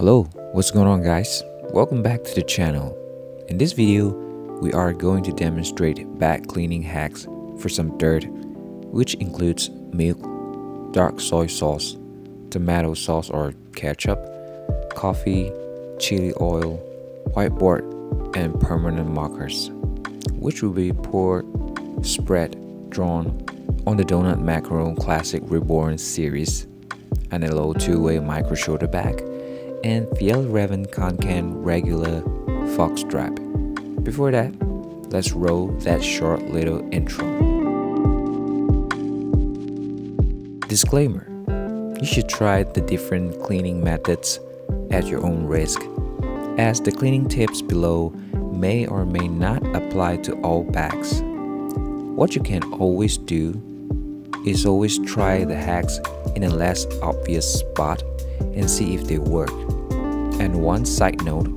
Hello, what's going on guys? Welcome back to the channel. In this video, we are going to demonstrate back cleaning hacks for some dirt, which includes milk, dark soy sauce, tomato sauce or ketchup, coffee, chili oil, whiteboard, and permanent markers, which will be poured, spread, drawn on the Doughnut Macaron Classic Reborn series, anello two-way micro shoulder bag, and Fjällräven Kånken regular fog striped. Before that, let's roll that short little intro. Disclaimer You should try the different cleaning methods at your own risk, as the cleaning tips below may or may not apply to all bags. What you can always do is always try the hacks in a less obvious spot and see if they work. And one side note,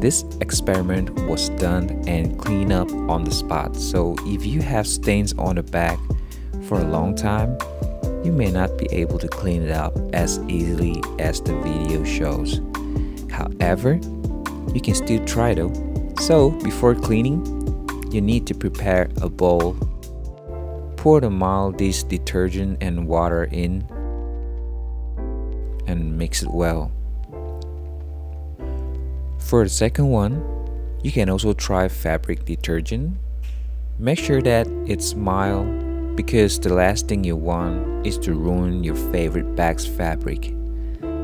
this experiment was done and cleaned up on the spot. So if you have stains on the bag for a long time, you may not be able to clean it up as easily as the video shows. However, you can still try though. So before cleaning, you need to prepare a bowl. Pour the mild dish detergent and water in and mix it well. For the second one, you can also try fabric detergent. Make sure that it's mild because the last thing you want is to ruin your favorite bag's fabric.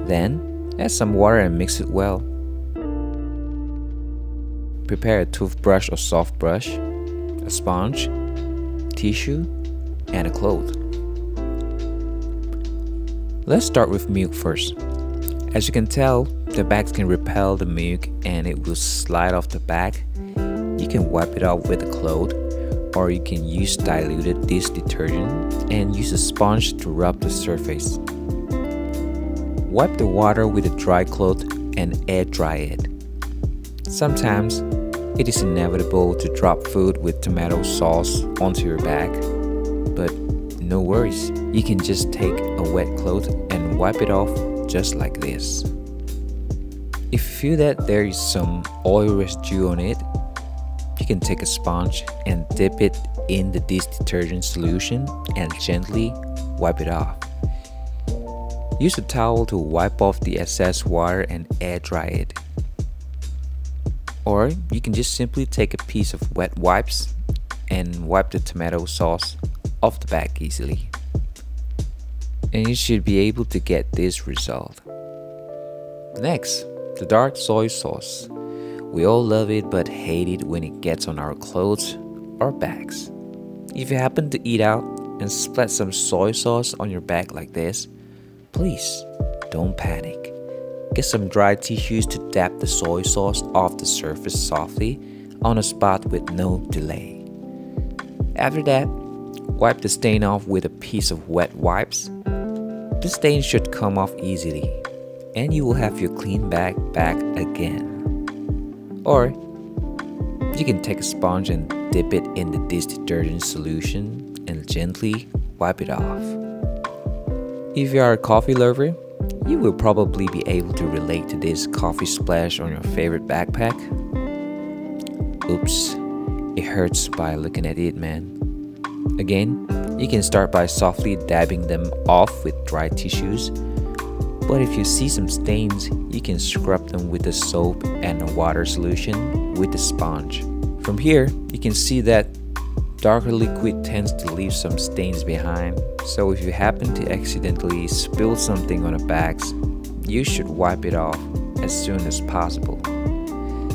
Then, add some water and mix it well. Prepare a toothbrush or soft brush, a sponge, tissue, and a cloth. Let's start with milk first. As you can tell, the bags can repel the milk and it will slide off the bag. You can wipe it off with a cloth or you can use diluted dish detergent and use a sponge to rub the surface. Wipe the water with a dry cloth and air dry it. Sometimes it is inevitable to drop food with tomato sauce onto your bag, but no worries, you can just take a wet cloth and wipe it off just like this. If you feel that there is some oil residue on it, you can take a sponge and dip it in the dish detergent solution and gently wipe it off. Use a towel to wipe off the excess water and air dry it. Or you can just simply take a piece of wet wipes and wipe the tomato sauce off the bag easily and you should be able to get this result. Next, the dark soy sauce. We all love it but hate it when it gets on our clothes or bags. If you happen to eat out and splat some soy sauce on your bag like this, please don't panic. Get some dry tissues to dab the soy sauce off the surface softly on a spot with no delay. After that, wipe the stain off with a piece of wet wipes the stain should come off easily and you will have your clean bag back again. Or you can take a sponge and dip it in the dish detergent solution and gently wipe it off. If you are a coffee lover, you will probably be able to relate to this coffee splash on your favorite backpack. Oops, it hurts by looking at it, man. Again, you can start by softly dabbing them off with dry tissues. But if you see some stains, you can scrub them with the soap and a water solution with the sponge. From here, you can see that darker liquid tends to leave some stains behind. So if you happen to accidentally spill something on a bag, you should wipe it off as soon as possible.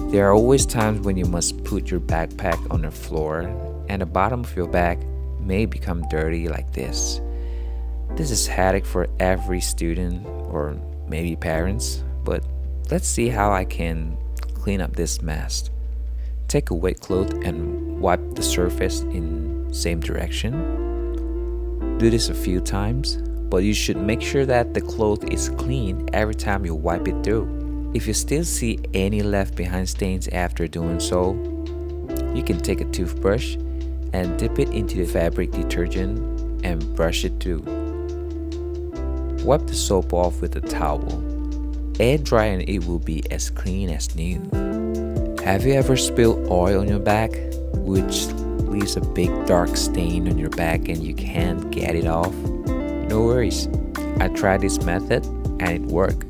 There are always times when you must put your backpack on the floor and the bottom of your bag may become dirty like this. This is headache for every student or maybe parents, but let's see how I can clean up this mess. Take a wet cloth and wipe the surface in same direction. Do this a few times, but you should make sure that the cloth is clean every time you wipe it through. If you still see any left behind stains after doing so, you can take a toothbrush and dip it into the fabric detergent and brush it through. Wipe the soap off with a towel. Air dry and it will be as clean as new. Have you ever spilled oil on your back, which leaves a big dark stain on your back and you can't get it off? No worries. I tried this method and it worked.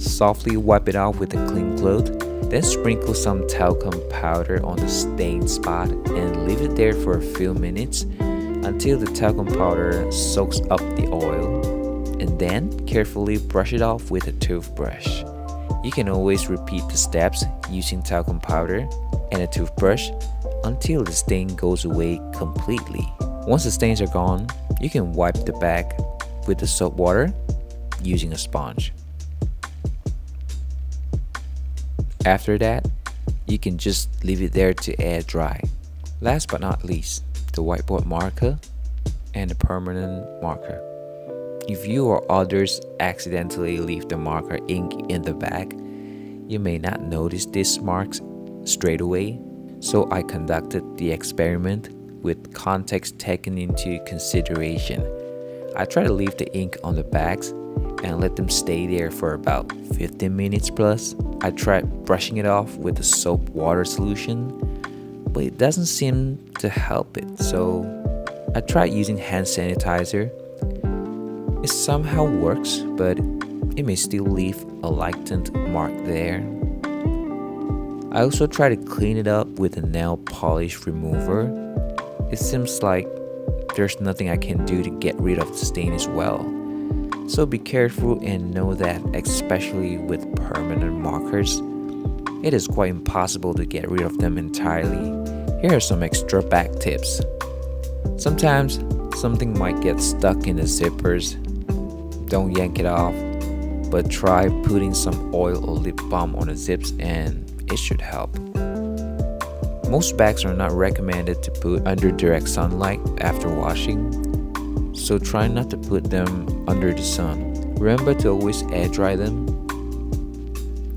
Softly wipe it off with a clean cloth, then sprinkle some talcum powder on the stained spot and leave it there for a few minutes until the talcum powder soaks up the oil and then carefully brush it off with a toothbrush. You can always repeat the steps using talcum powder and a toothbrush until the stain goes away completely. Once the stains are gone, you can wipe the back with the soap water using a sponge. After that, you can just leave it there to air dry. Last but not least, the whiteboard marker and the permanent marker. If you or others accidentally leave the marker ink in the bag, you may not notice these marks straight away, so I conducted the experiment with context taken into consideration. I try to leave the ink on the bags and let them stay there for about 15 minutes plus. I tried brushing it off with a soap water solution, but it doesn't seem to help it, so I tried using hand sanitizer. It somehow works, but it may still leave a lightened mark there. I also try to clean it up with a nail polish remover. It seems like there's nothing I can do to get rid of the stain as well. So be careful and know that, especially with permanent markers, it is quite impossible to get rid of them entirely. Here are some extra back tips. Sometimes something might get stuck in the zippers. Don't yank it off, but try putting some oil or lip balm on the zips and it should help. Most bags are not recommended to put under direct sunlight after washing so try not to put them under the sun. Remember to always air dry them.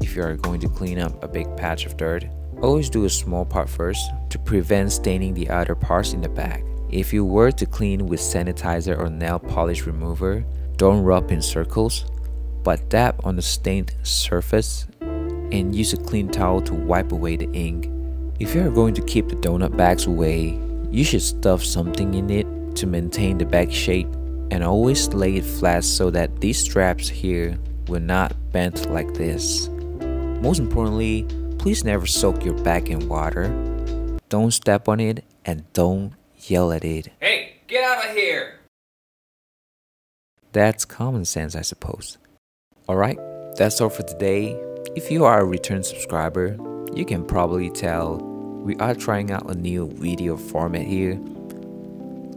If you are going to clean up a big patch of dirt, always do a small part first to prevent staining the other parts in the bag. If you were to clean with sanitizer or nail polish remover, don't rub in circles, but dab on the stained surface and use a clean towel to wipe away the ink. If you are going to keep the Doughnut bags away, you should stuff something in it to maintain the bag shape and always lay it flat so that these straps here will not bend like this. Most importantly, please never soak your back in water. Don't step on it and don't yell at it. Hey, get out of here! That's common sense, I suppose. Alright, that's all for today. If you are a return subscriber, you can probably tell we are trying out a new video format here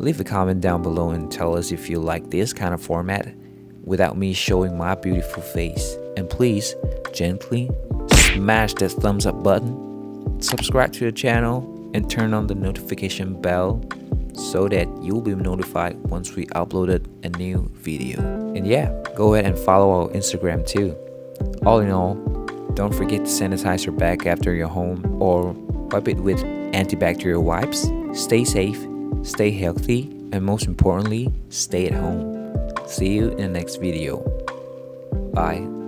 Leave a comment down below and tell us if you like this kind of format without me showing my beautiful face. And please, gently smash that thumbs up button, subscribe to the channel, and turn on the notification bell so that you'll be notified once we uploaded a new video. And yeah, go ahead and follow our Instagram too. All in all, don't forget to sanitize your bag after you're home or wipe it with antibacterial wipes. Stay safe stay healthy, and most importantly, stay at home. See you in the next video. Bye.